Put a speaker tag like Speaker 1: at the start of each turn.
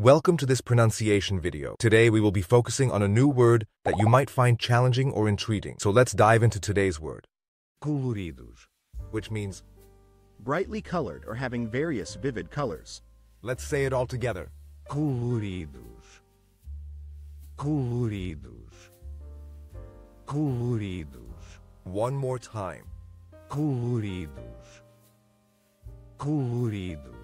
Speaker 1: Welcome to this pronunciation video. Today we will be focusing on a new word that you might find challenging or intriguing. So let's dive into today's word,
Speaker 2: coloridos,
Speaker 1: which means,
Speaker 3: brightly colored or having various vivid colors.
Speaker 1: let's say it all together.
Speaker 2: coloridos, coloridos, coloridos,
Speaker 1: One more time.
Speaker 2: coloridos, coloridos,